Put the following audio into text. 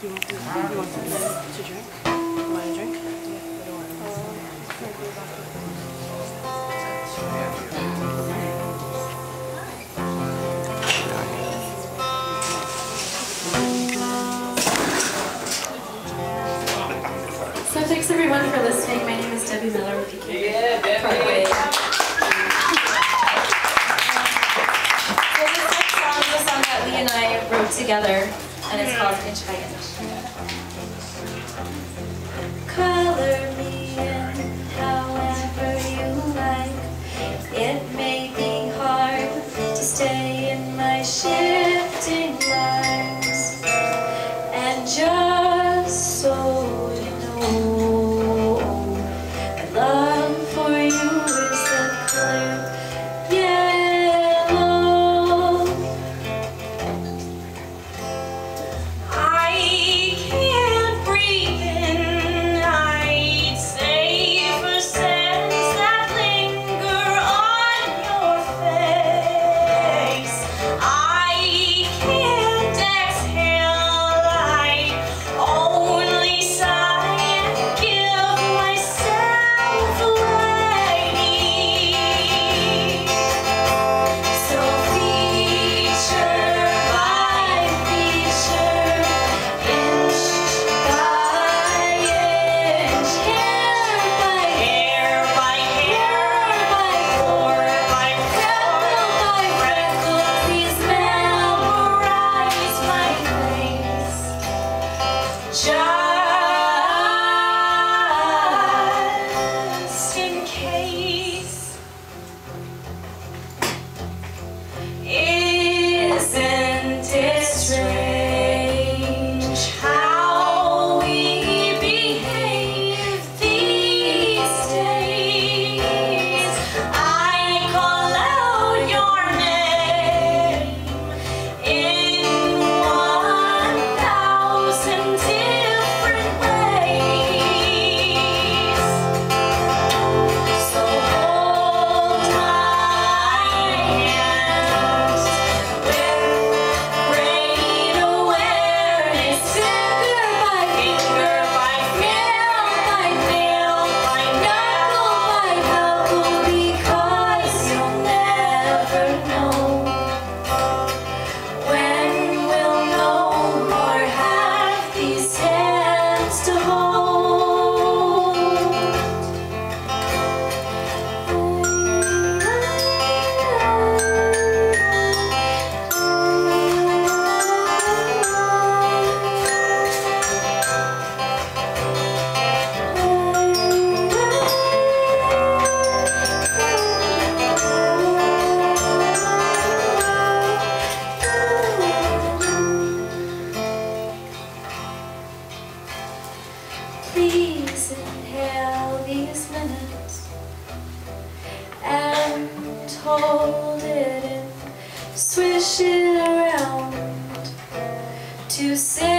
Do you want, do you want something to drink? Want a drink? What do you want? So thanks everyone for listening. My name is Debbie Miller with the Yeah, Debbie. So this next song is a song that Leah and I wrote together, and it's called by Inch. Color me in however you like. It may be Please inhale these minutes and hold it in, swish it around to say.